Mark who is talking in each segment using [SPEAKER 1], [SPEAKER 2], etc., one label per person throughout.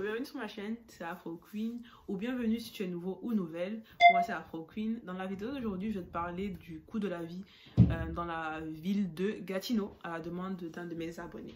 [SPEAKER 1] Bienvenue sur ma chaîne, c'est Afro Queen ou bienvenue si tu es nouveau ou nouvelle. Moi c'est Afro Queen. Dans la vidéo d'aujourd'hui, je vais te parler du coût de la vie euh, dans la ville de Gatineau à la demande d'un de mes abonnés.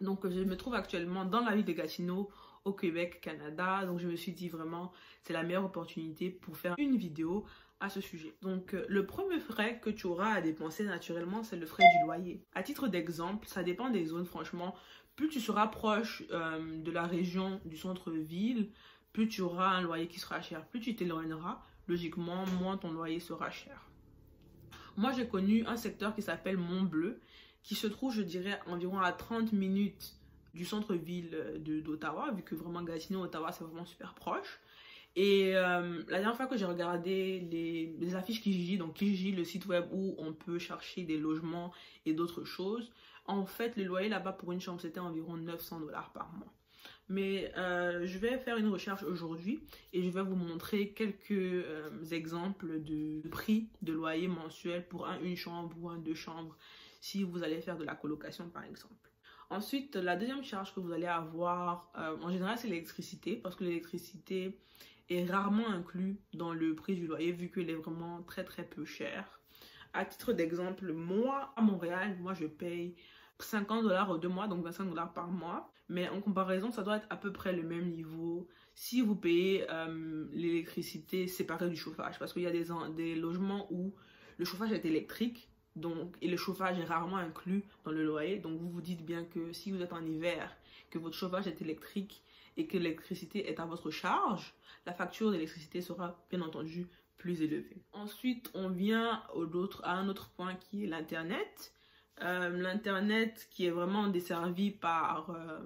[SPEAKER 1] Donc je me trouve actuellement dans la ville de Gatineau au Québec, Canada. Donc je me suis dit vraiment c'est la meilleure opportunité pour faire une vidéo à ce sujet. Donc euh, le premier frais que tu auras à dépenser naturellement, c'est le frais du loyer. À titre d'exemple, ça dépend des zones franchement plus tu seras proche euh, de la région du centre-ville, plus tu auras un loyer qui sera cher. Plus tu t'éloigneras, logiquement, moins ton loyer sera cher. Moi, j'ai connu un secteur qui s'appelle Mont-Bleu, qui se trouve, je dirais, environ à 30 minutes du centre-ville d'Ottawa, vu que vraiment Gatineau, Ottawa, c'est vraiment super proche. Et euh, la dernière fois que j'ai regardé les, affiches Kijiji, donc Kijiji, le site web où on peut chercher des logements et d'autres choses, en fait, le loyer là-bas pour une chambre, c'était environ 900 dollars par mois. Mais euh, je vais faire une recherche aujourd'hui et je vais vous montrer quelques euh, exemples de prix de loyer mensuel pour un une chambre ou un deux chambres si vous allez faire de la colocation par exemple. Ensuite, la deuxième charge que vous allez avoir, euh, en général, c'est l'électricité parce que l'électricité est rarement inclus dans le prix du loyer vu qu'elle est vraiment très très peu chère. À titre d'exemple, moi, à Montréal, moi, je paye 50 dollars deux mois, donc 25 dollars par mois. Mais en comparaison, ça doit être à peu près le même niveau si vous payez euh, l'électricité séparée du chauffage. Parce qu'il y a des, des logements où le chauffage est électrique donc, et le chauffage est rarement inclus dans le loyer. Donc, vous vous dites bien que si vous êtes en hiver, que votre chauffage est électrique et que l'électricité est à votre charge, la facture d'électricité sera bien entendu plus élevée. Ensuite, on vient au à un autre point qui est l'Internet. Euh, L'Internet qui est vraiment desservi par euh,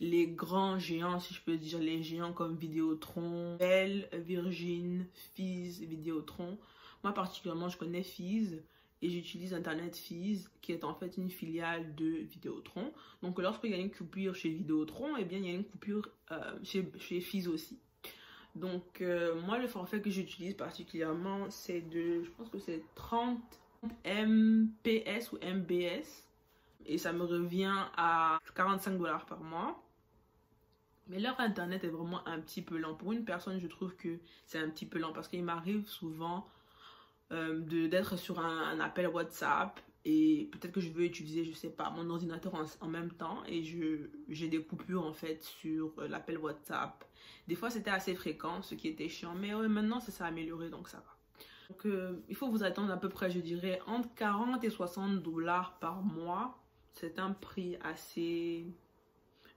[SPEAKER 1] les grands géants, si je peux dire, les géants comme Vidéotron, Bell, Virgin, Fizz, Vidéotron. Moi particulièrement, je connais Fizz et j'utilise Internet Fizz qui est en fait une filiale de Vidéotron. Donc lorsqu'il y a une coupure chez Vidéotron, eh bien il y a une coupure euh, chez, chez Fizz aussi. Donc moi le forfait que j'utilise particulièrement c'est de, je pense que c'est 30 MPS ou MBS. Et ça me revient à 45 dollars par mois. Mais leur internet est vraiment un petit peu lent. Pour une personne, je trouve que c'est un petit peu lent parce qu'il m'arrive souvent euh, d'être sur un, appel WhatsApp et peut-être que je veux utiliser, je sais pas, mon ordinateur en, même temps et j'ai des coupures en fait sur euh, l'appel WhatsApp. Des fois, c'était assez fréquent, ce qui était chiant, mais maintenant, ça s'est amélioré donc ça va. Donc, euh, il faut vous attendre à peu près, je dirais, entre 40 et 60 dollars par mois. C'est un prix assez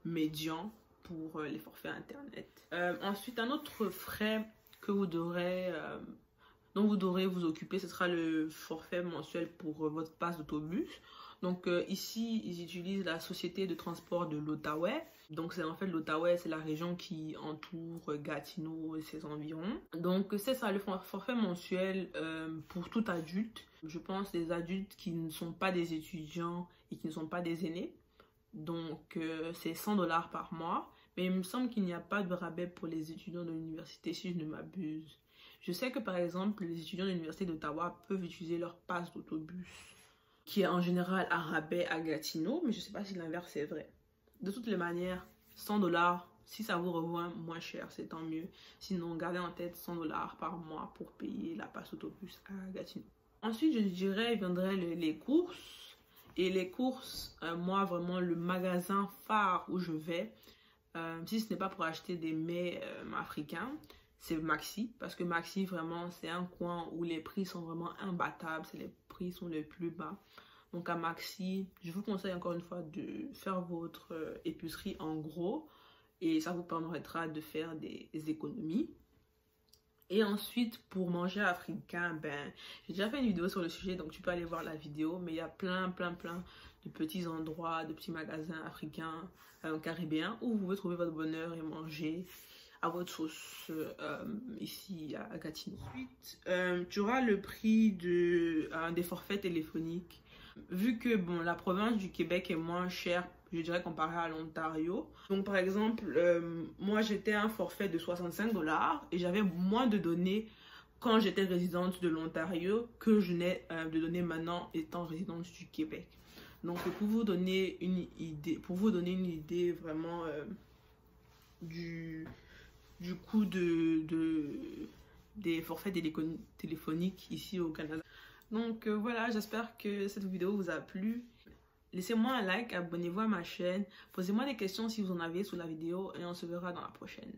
[SPEAKER 1] médian pour euh, les forfaits internet. Ensuite, un autre frais que vous devrez, dont vous devrez vous occuper, ce sera le forfait mensuel pour votre passe d'autobus. Donc euh, ici, ils utilisent la société de transport de l'Outaouais. Donc c'est en fait l'Outaouais, c'est la région qui entoure Gatineau et ses environs. Donc c'est ça le forfait mensuel euh, pour tout adulte. Je pense des adultes qui ne sont pas des étudiants et qui ne sont pas des aînés. Donc euh, c'est 100 dollars par mois. Mais il me semble qu'il n'y a pas de rabais pour les étudiants de l'université si je ne m'abuse. Je sais que par exemple les étudiants de l'université d'Ottawa peuvent utiliser leur passe d'autobus qui est en général à rabais à Gatineau, mais je ne sais pas si l'inverse est vrai. De toutes les manières, 100 dollars, si ça vous revient moins cher, c'est tant mieux. Sinon, gardez en tête 100 dollars par mois pour payer la passe autobus à Gatineau. Ensuite, je dirais, viendraient les courses. Et les courses, euh, moi, vraiment, le magasin phare où je vais, euh, si ce n'est pas pour acheter des mets euh, africains, c'est Maxi. Parce que Maxi, vraiment, c'est un coin où les prix sont vraiment imbattables. C'est les prix sont les plus bas. Donc à Maxi, je vous conseille encore une fois de faire votre euh, épicerie en gros. Et ça vous permettra de faire des économies. Et ensuite, pour manger africain, ben, j'ai déjà fait une vidéo sur le sujet, donc tu peux aller voir la vidéo. Mais il y a plein, plein, plein de petits endroits, de petits magasins africains, euh, caribéens, où vous pouvez trouver votre bonheur et manger à votre sauce euh, ici à Gatineau. Ensuite, euh, tu auras le prix de, euh, des forfaits téléphoniques. Vu que bon, la province du Québec est moins chère, je dirais comparé à l'Ontario. Donc par exemple, moi j'étais un forfait de 65 dollars et j'avais moins de données quand j'étais résidente de l'Ontario que je n'ai de données maintenant étant résidente du Québec. Donc pour vous donner une idée, pour vous donner une idée vraiment du, du de, de, des forfaits téléphoniques ici au Canada. Donc euh, voilà, j'espère que cette vidéo vous a plu. Laissez-moi un like, abonnez-vous à ma chaîne, posez-moi des questions si vous en avez sous la vidéo et on se verra dans la prochaine.